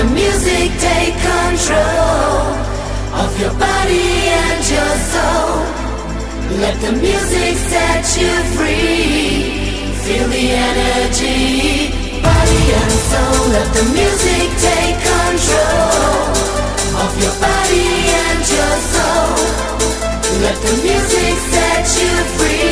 the music take control of your body and your soul. Let the music set you free. Feel the energy, body and soul. Let the music take control of your body and your soul. Let the music set you free.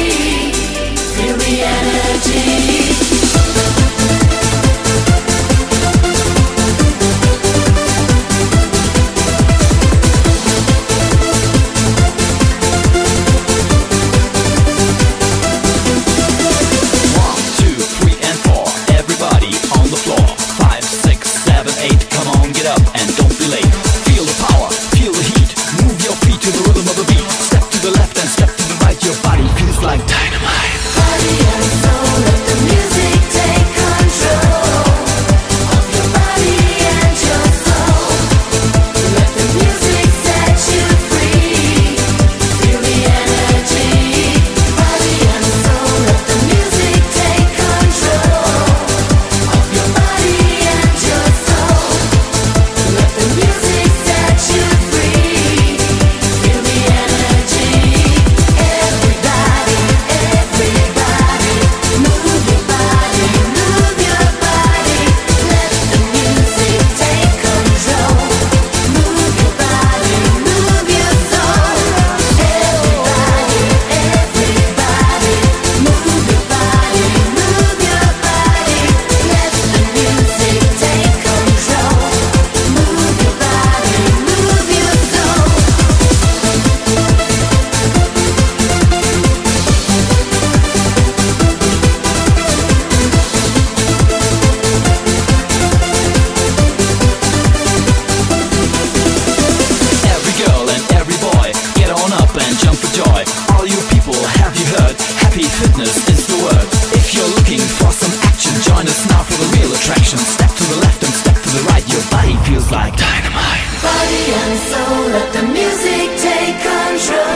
let the music take control.